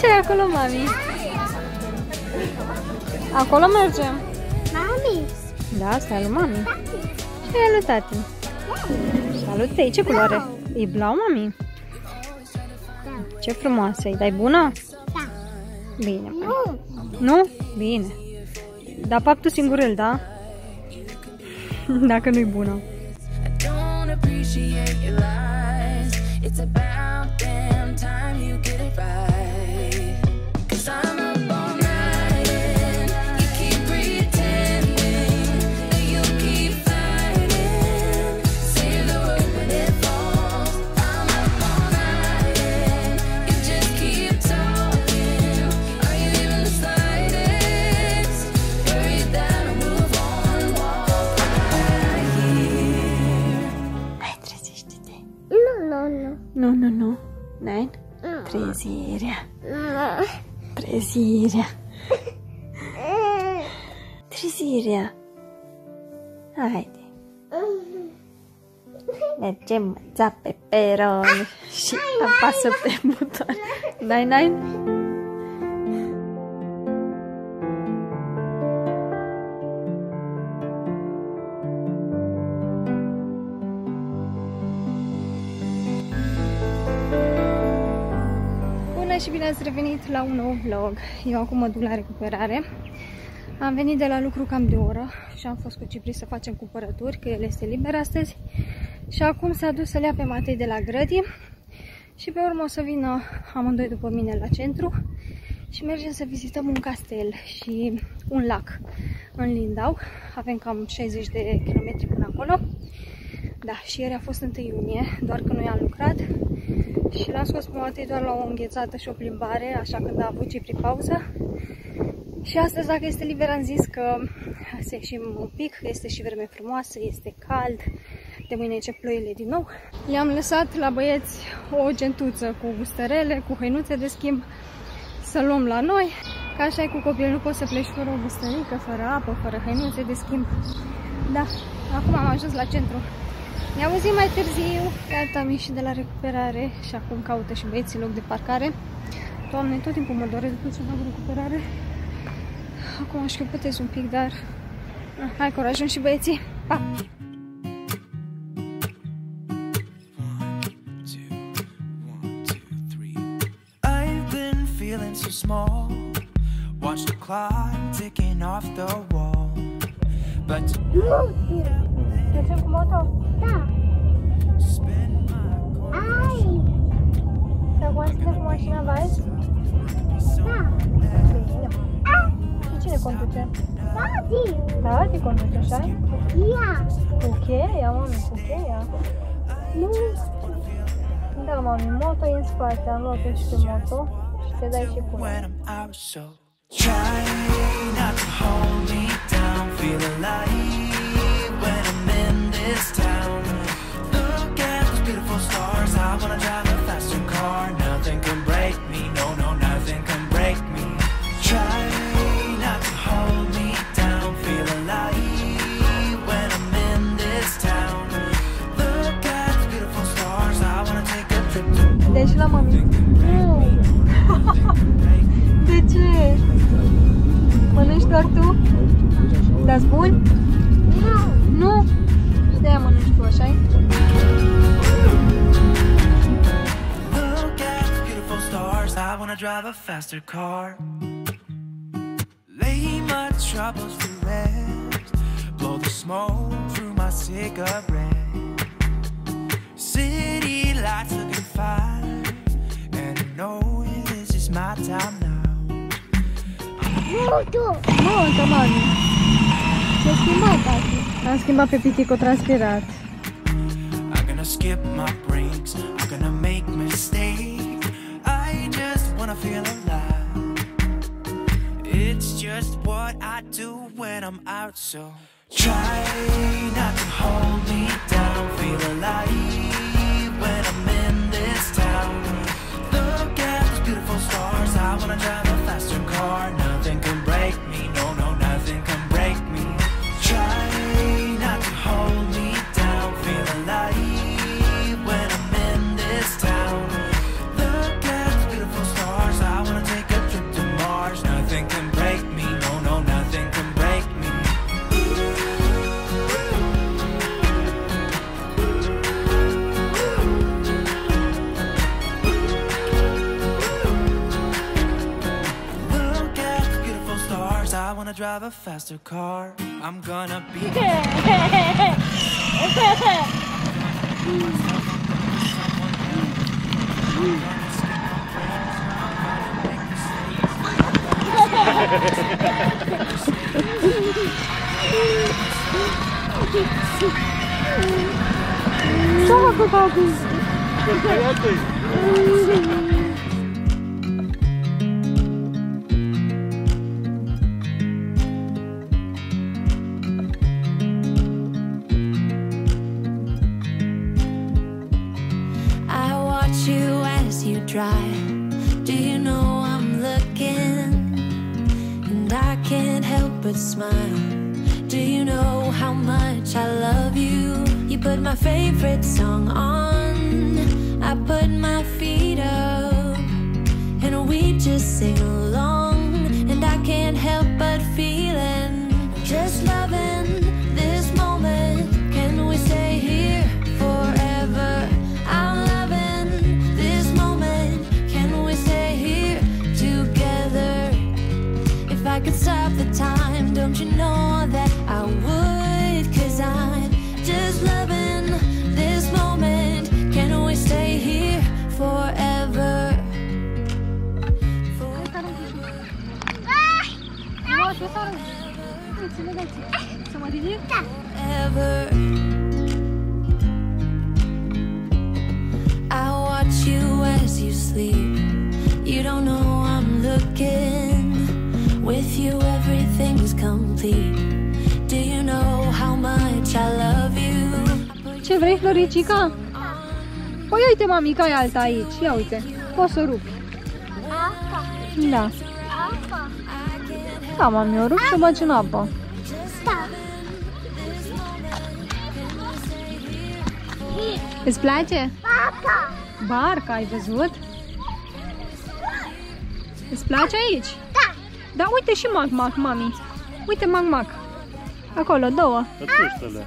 ce ai acolo, mami? Acolo mergem. Mami, Da, asta e lui mami. Și e lui tati. Salut, e ce culoare? E blau, mami? Ce frumoasă e, dai bună? da. Bine, mami. Nu, Nu? Bine. Dar paptul singurel, da? Dacă nu-i bună. I don't appreciate your lies. It's about Nu. Trezirea. Nu. Trezirea. Trezirea. Haide. Mergem măța pe peron și apasă pe buton. Nai, nai. Ați revenit la un nou vlog. Eu acum mă duc la recuperare. Am venit de la lucru cam de o oră și am fost cu Cipri să facem cumpărături, că el este liber astăzi. Și acum s-a dus să-l ia pe Matei de la grădi și pe urmă o să vină amândoi după mine la centru și mergem să vizităm un castel și un lac în Lindau. Avem cam 60 de kilometri până acolo. Da, și ieri a fost 1 iunie, doar că nu i-am lucrat și l-am scos pe Matei doar la o înghețată și o plimbare, așa când a avut Cipri pauză. Și astăzi, dacă este liber, am zis că să ieșim un pic, că este și vreme frumoasă, este cald, de mâine încep ploile din nou. Le-am lăsat la băieți o gentuță cu gustărele, cu hăinuțe de schimb, să luăm la noi. Ca așa e cu copilul, nu poți să pleci fără o gustărică, fără apă, fără hăinuțe de schimb. Da, acum am ajuns la centru. Ne auzim mai târziu, iată am ieșit de la recuperare și acum caută și băieții loc de parcare. Doamne, tot timpul mă doare după ce fac recuperare. Acum aș căpătez un pic, dar ah, hai că ajung și băieții. Pa! I've been feeling so small. Watch the clock ticking off the wall. But to Mergem cu moto? Da. spend my Ai. Te acum suntem cu mașina vezi? Da. Bine. Și cine conduce? Tati. Da, te conduce, așa Ia. Cu cheia, mami, cu cheia. Nu. Da, mami, moto e în spate, am luat-o și pe moto și te dai și până. when I'm out, so try not to hold me down. Feel alive when I'm in this town. Look at those beautiful stars. I wanna drive a faster car. Nothing can break me. No, no, nothing can break me. Try not to hold me down. Feel alive when I'm in this town. Look at those beautiful stars. I wanna take a trip to Deci la mami. De ce? Mănânci doar tu? Dați buni? I wanna drive a faster car. Lay my troubles to rest. Blow the smoke through my cigarette. City lights looking fine. And I know this is my time now. Nu tu. Nu, încă mami. S-a schimbat, tati. Am schimbat pe pitic, transpirat. I'm gonna skip my It's just what I do when I'm out. So try not to hold me down. Feel alive when I'm in this town. Look at those beautiful stars. I wanna drive a faster car. Nothing can break me. No, no, nothing can drive a faster car. I'm gonna be. Ce-a făcut acum? Song on. I put my feet up. And we just sing Nu, să sară. Ține, ține. Să mă. I watch you as you sleep. You don't know I'm looking. With you, everything's complete. Do you know how much I love you? Ce vrei, Floricica? Păi uite, mamica, e alta aici. Ia uite, poți să rupi. Apa. Da. Apa. Da, mami, o rup și o bagi în apă. Da. Îți place? Apa. Barca, ai văzut? Îți place aici? Da. Da, uite și Mac Mac, mami. Uite Mac Mac. Acolo, două. Rățuștele.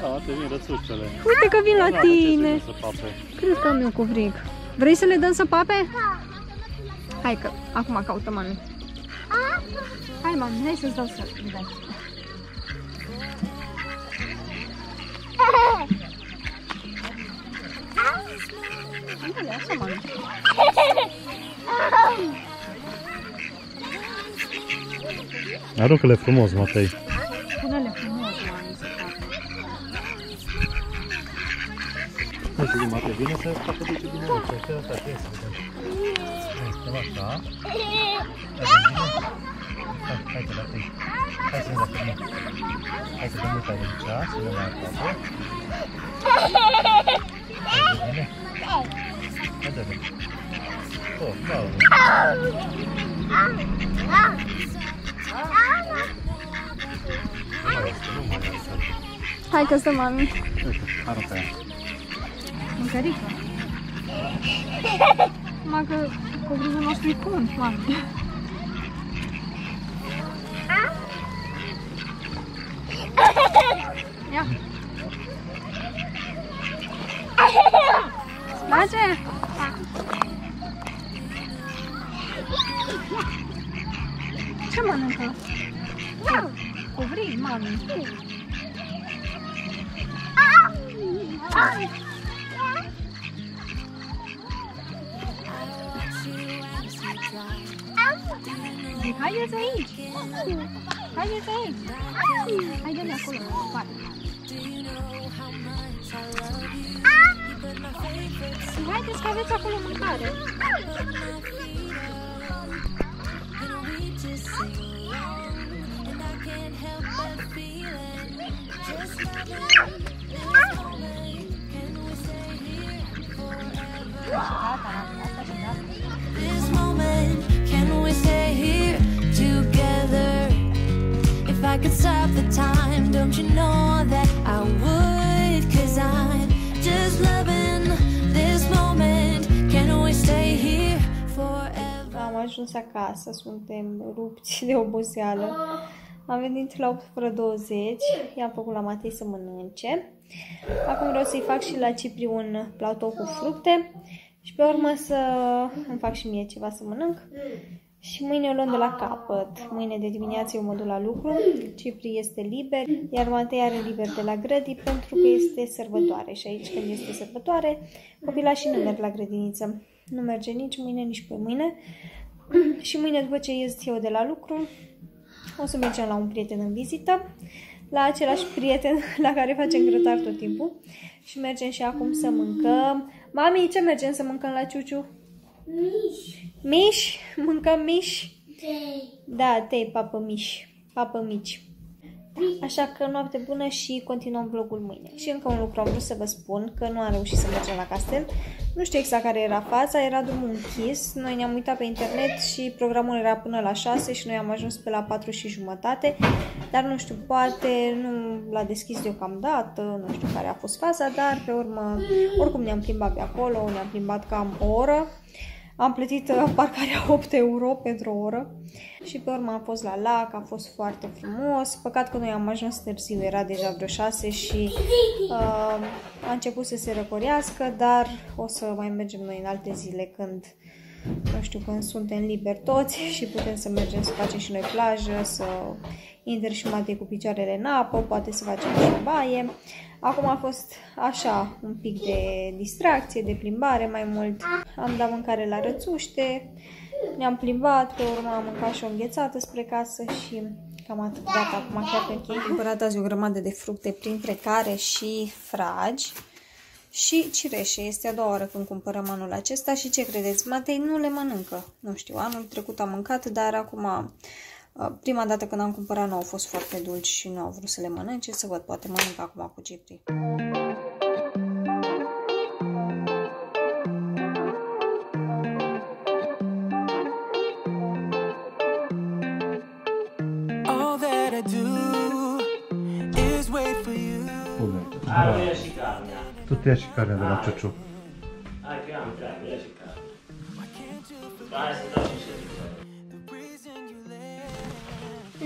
Da, te vin rățuștele. Uite că vin la Da, de ce tine. să pape? Cred că am eu cu frig. Vrei să le dăm să pape? Da. Hai că acum caută mami. Apa. Hai mami, hai să-ți dau să le dai. Uite, așa mami. Aruncă-le frumos, Matei. Pune-le frumos, mami, să facă. Hai să vedem, Matei, vine să facă duce din aici. Așa, așa, hai să vedem. Hai, stăm așa. Hai, hai că dacă Hai să vedem dacă nu. Hai să dăm uite aici, să vedem mai aproape. Hai, bine. Hai, dă Oh, bravo. Hai, să nu mai arătă. Hai că să mami. Uite, arată aia. Mâncărică. Numai că covrizul nostru e cont, mami. Ia. Îți place? Ce mănâncă? Covrig, mami. Zic, haideți aici. Haideți aici! Haide-ne acolo, în spate. Haideți că aveți acolo mâncare. This ajuns acasă, suntem rupți de oboseală. Am venit la 8 fără 20, i-am făcut la Matei să mănânce. Acum vreau să-i fac și la Cipri un platou cu fructe și pe urmă să îmi fac și mie ceva să mănânc. Și mâine o luăm de la capăt. Mâine de dimineață eu mă duc la lucru, Cipri este liber, iar Matei are liber de la grădi pentru că este sărbătoare. Și aici când este sărbătoare, copilașii nu merg la grădiniță. Nu merge nici mâine, nici pe mâine. Și mâine după ce ies eu de la lucru, o să mergem la un prieten în vizită, la același prieten la care facem grătar tot timpul și mergem și acum să mâncăm. Mami, ce mergem să mâncăm la Ciuciu? Mici. Miș? Mâncăm miș? Trei. Da, tei, papă miș, papă mici. Așa că noapte bună și continuăm vlogul mâine. Și încă un lucru am vrut să vă spun, că nu am reușit să mergem la castel. Nu știu exact care era fața, era drumul închis. Noi ne-am uitat pe internet și programul era până la 6 și noi am ajuns pe la 4 și jumătate. Dar nu știu, poate nu l-a deschis deocamdată, nu știu care a fost faza, dar pe urmă, oricum ne-am plimbat pe acolo, ne-am plimbat cam o oră. Am plătit uh, parcarea 8 euro pentru o oră și pe urmă am fost la lac, a fost foarte frumos. Păcat că noi am ajuns târziu, era deja vreo 6 și uh, a început să se răcorească, dar o să mai mergem noi în alte zile când, nu știu, când suntem liberi toți și putem să mergem să facem și noi plajă, să intrăm și Matei cu picioarele în apă, poate să facem și baie. Acum a fost așa, un pic de distracție, de plimbare mai mult. Am dat mâncare la rățuște, ne-am plimbat, pe urmă am mâncat și o înghețată spre casă și cam atât. Gata, acum chiar pe închei. Am cumpărat azi o grămadă de fructe, printre care și fragi și cireșe. Este a doua oară când cumpărăm anul acesta și ce credeți? Matei nu le mănâncă. Nu știu, anul trecut am mâncat, dar acum uh, prima dată când am cumpărat nu au fost foarte dulci și nu au vrut să le mănânce. Să văd, poate mănânc acum cu Cipri. All that I do is wait for you. Bune. Hai, ia și carnea. Tu te ia și carnea de la Ciuciu. Hai că am carne, ia și carne.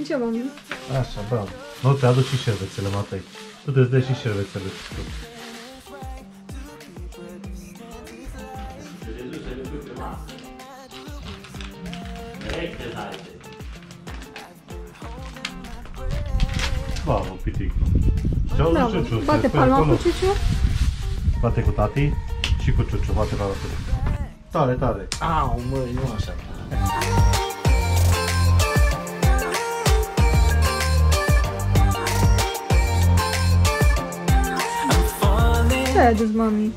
În ce, mami? Așa, bravo. Nu te aduc și șervețele, Matei. Tu te dai și șervețele. Să te duci să le pui pe masă. Recte, haide. Bravo, piticu. Ce auzi, Bravo. Ciuciu? Bate Se spune palma acolo. cu Ciuciu. Bate cu tati și cu Ciuciu. Bate la Ciuciu. Tare, tare. Au, măi, nu așa. Ce ai adus, mami?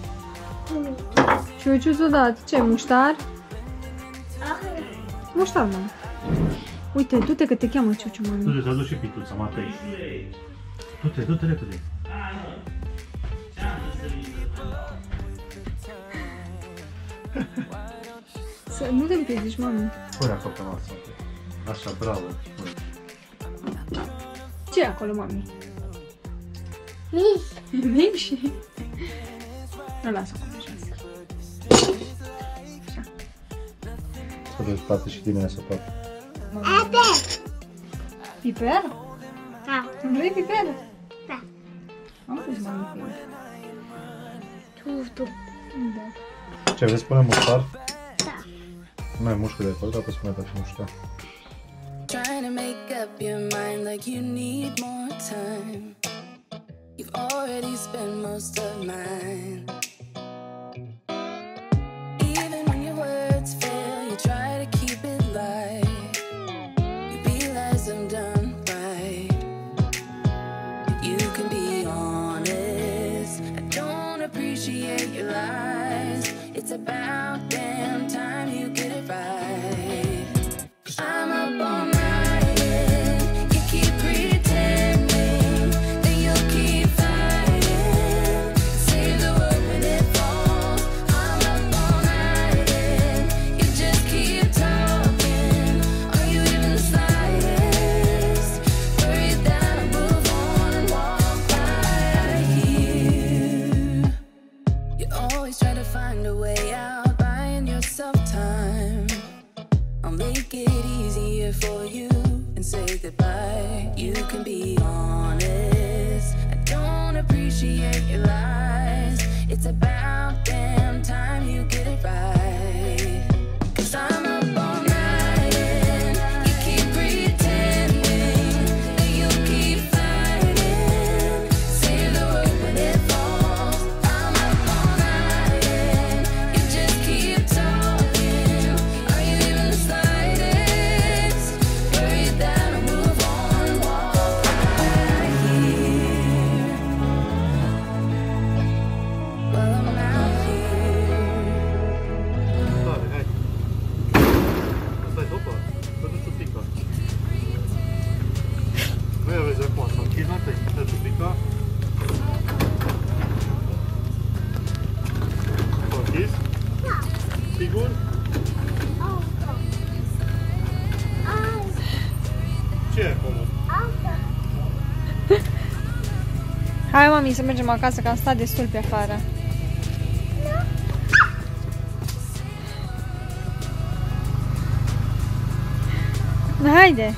Ciuciu ți-a dat. Ce, muștar? Muștar, mami. Uite, du-te că te cheamă Ciuciu, mami. Du-te, să aduci și pituța, Matei. Du-te, du-te repede. Să nu te împiedici, mami. Pune acolo pe masă. Așa, bravo. Bun. ce e acolo, mami? Mici. Mici? Nu lasă acolo așa. Să vezi toate și dimineața toate. Ate. Piper? Da. Vrei piper? Da. Am pus mami piper. Tu, tu. Da. Ce, vrei să punem muștar? Da. Nu ai mușcă de acolo, dar poți pune pe și muștar. Trying to make up your mind like you need more time. You've already spent most of mine. goodbye. You can be honest. I don't appreciate your lies. It's about damn time you get it right. să mergem acasă, că am stat destul pe afară. Da. Haide!